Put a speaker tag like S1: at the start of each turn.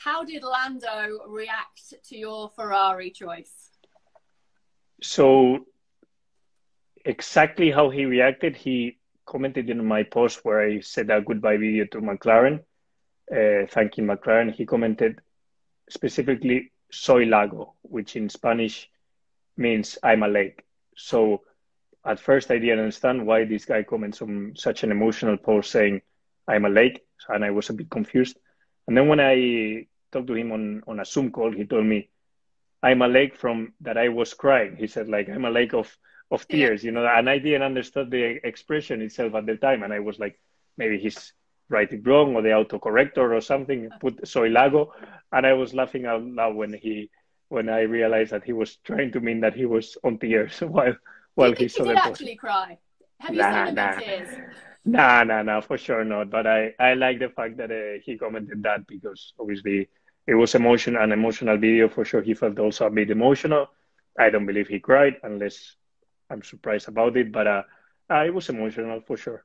S1: how did Lando react to your Ferrari choice?
S2: So, exactly how he reacted, he commented in my post where I said a goodbye video to McLaren, uh, thanking McLaren. He commented specifically "soy lago," which in Spanish means "I'm a lake." So, at first, I didn't understand why this guy comments on such an emotional post saying "I'm a lake," and I was a bit confused. And then when I talked to him on on a Zoom call, he told me I'm a lake from that I was crying. He said like I'm a lake of of tears, you know, and I didn't understand the expression itself at the time, and I was like, maybe he's writing wrong or the autocorrector or something. Put soy lago, and I was laughing out loud when he when I realized that he was trying to mean that he was on tears while while he saw
S1: did
S2: the
S1: actually cry. Have you nah, seen him nah. in tears?
S2: Nah, nah, nah, for sure not. But I, I like the fact that uh, he commented that because obviously it was emotion an emotional video for sure. He felt also a bit emotional. I don't believe he cried unless I'm surprised about it, but uh, uh, it was emotional for sure.